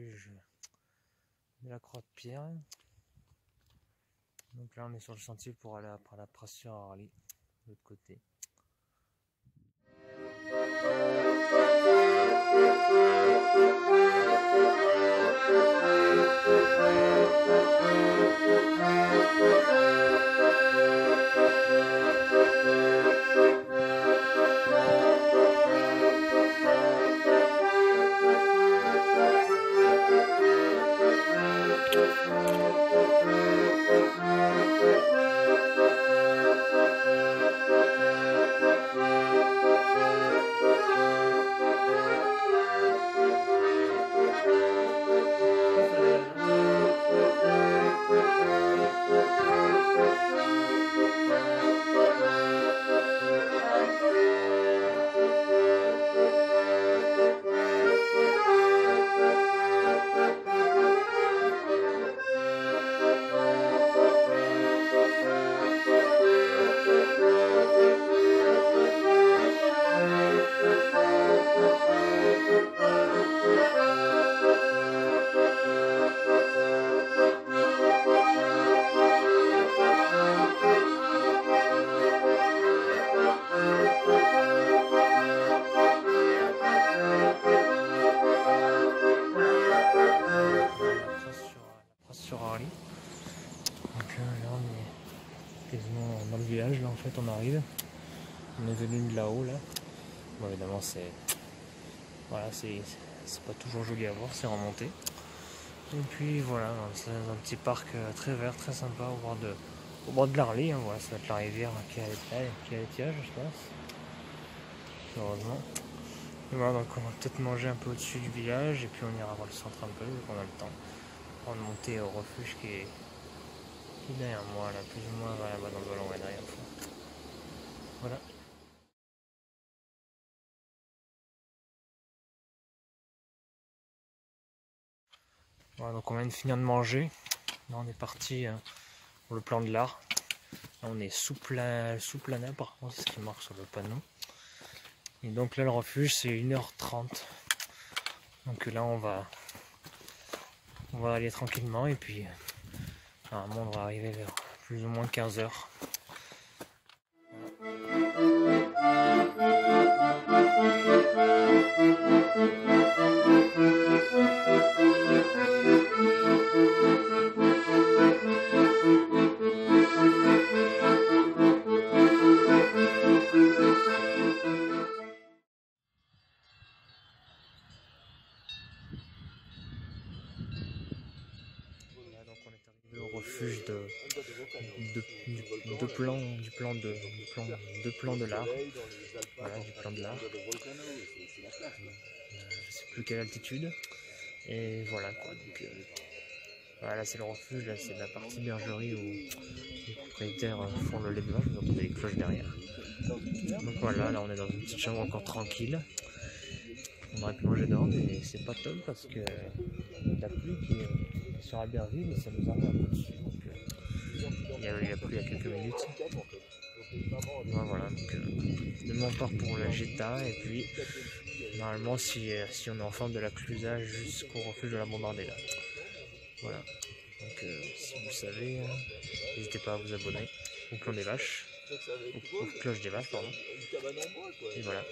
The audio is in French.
de la croix de pierre. Donc là, on est sur le sentier pour aller après la presse sur Arly, de l'autre côté. Là on est quasiment dans le village, là en fait on arrive. On est venu de là-haut là. Bon évidemment c'est. Voilà, c'est pas toujours joli à voir, c'est remonté. Et puis voilà, c'est un petit parc euh, très vert, très sympa au bord de, au bord de l'Arly. Hein, voilà, ça va être la rivière qui est à l'étiage, je pense. Heureusement. Donc on va peut-être manger un peu au-dessus du village et puis on ira voir le centre un peu, on a le temps de monter au refuge qui est, derrière moi, là, plus ou moins là-bas dans le ballon et derrière. Voilà. Voilà, donc on vient de finir de manger. Là, on est parti hein, pour le plan de l'art. on est sous, plein, sous plana, par contre, c'est ce qui marque sur le panneau. Et donc là, le refuge, c'est 1h30. Donc là, on va on va aller tranquillement et puis normalement on va arriver vers plus ou moins 15 heures. Refuge de, de, de, plan, du plan de, du plan, de plan de l'art. Voilà, du plan de l'art. Euh, je sais plus quelle altitude. Et voilà quoi. Donc, euh, voilà, c'est le refuge, là c'est la partie bergerie où les propriétaires font le lait de vache, vous entendez les cloches derrière. Donc voilà, là on est dans une petite chambre encore tranquille. On aurait pu manger dehors, mais c'est pas top parce que la pluie qui sur Albertville et ça nous arrive un peu dessus. Donc, euh, il, y a, il a plu il y a quelques minutes. voilà, donc euh, demain pour la Geta et puis normalement si, euh, si on est en forme de la Clusa jusqu'au refuge de la Bombardée Voilà. Donc si vous savez, n'hésitez pas à vous abonner au clan des vaches. Au, cloche des vaches, pardon. Et voilà.